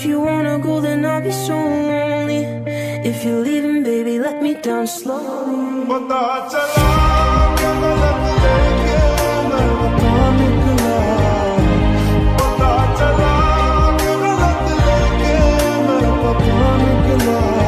if you wanna go, then I'll be so lonely. If you're leaving, baby, let me down slowly. पता चला